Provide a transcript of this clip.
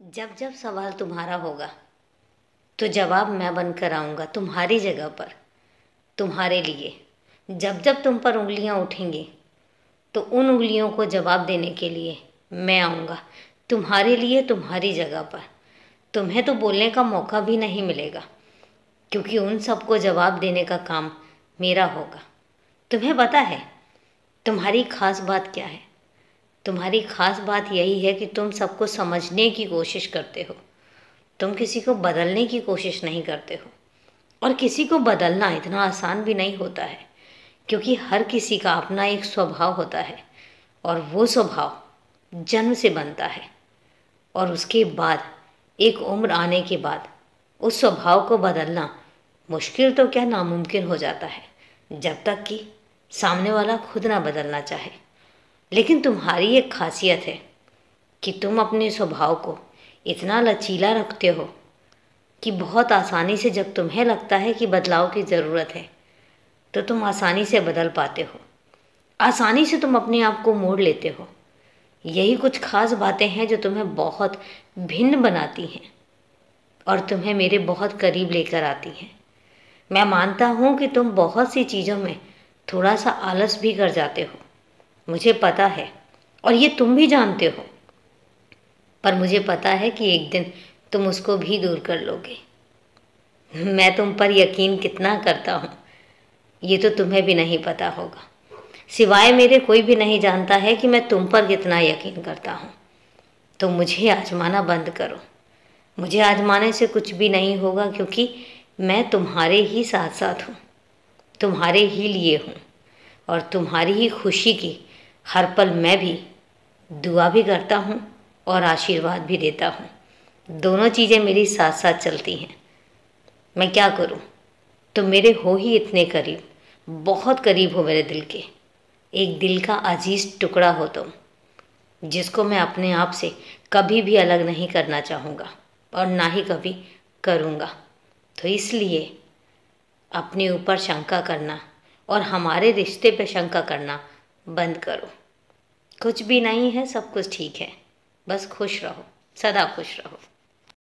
जब जब सवाल तुम्हारा होगा तो जवाब मैं बनकर आऊँगा तुम्हारी जगह पर, तुम्हारे लिए। जब जब तुम पर उंगलियाँ उठेंगी तो उन उंगलियों को जवाब देने के लिए मैं आऊँगा तुम्हारे लिए, तुम्हारी जगह पर। तुम्हें तो बोलने का मौका भी नहीं मिलेगा, क्योंकि उन सबको जवाब देने का काम मेरा होगा। तुम्हें पता है, तुम्हारी खास बात क्या है? तुम्हारी खास बात यही है कि तुम सबको समझने की कोशिश करते हो। तुम किसी को बदलने की कोशिश नहीं करते हो। और किसी को बदलना इतना आसान भी नहीं होता है, क्योंकि हर किसी का अपना एक स्वभाव होता है, और वो स्वभाव जन्म से बनता है। और उसके बाद, एक उम्र आने के बाद, उस स्वभाव को बदलना मुश्किल तो क्या नामुमकिन हो जाता है, जब तक कि सामने वाला खुद ना बदलना चाहे। लेकिन तुम्हारी एक खासियत है कि तुम अपने स्वभाव को इतना लचीला रखते हो कि बहुत आसानी से जब तुम्हें लगता है कि बदलाव की ज़रूरत है तो तुम आसानी से बदल पाते हो। आसानी से तुम अपने आप को मोड़ लेते हो। यही कुछ खास बातें हैं जो तुम्हें बहुत भिन्न बनाती हैं और तुम्हें मेरे बहुत करीब लेकर आती हैं। मैं मानता हूँ कि तुम बहुत सी चीज़ों में थोड़ा सा आलस भी कर जाते हो। मुझे पता है, और ये तुम भी जानते हो। पर मुझे पता है कि एक दिन तुम उसको भी दूर कर लोगे। मैं तुम पर यकीन कितना करता हूँ, ये तो तुम्हें भी नहीं पता होगा। सिवाय मेरे कोई भी नहीं जानता है कि मैं तुम पर कितना यकीन करता हूँ। तो मुझे आजमाना बंद करो। मुझे आजमाने से कुछ भी नहीं होगा क्योंकि मैं तुम्हारे ही साथ साथ हूँ, तुम्हारे ही लिए हूँ, और तुम्हारी ही खुशी की हर पल मैं भी दुआ भी करता हूँ और आशीर्वाद भी देता हूँ। दोनों चीज़ें मेरी साथ साथ चलती हैं। मैं क्या करूँ? तो मेरे हो ही इतने करीब, बहुत करीब हो मेरे दिल के। एक दिल का अज़ीज़ टुकड़ा हो तुम, जिसको मैं अपने आप से कभी भी अलग नहीं करना चाहूँगा और ना ही कभी करूँगा। तो इसलिए अपने ऊपर शंका करना और हमारे रिश्ते पे शंका करना बंद करो। कुछ भी नहीं है, सब कुछ ठीक है। बस खुश रहो, सदा खुश रहो।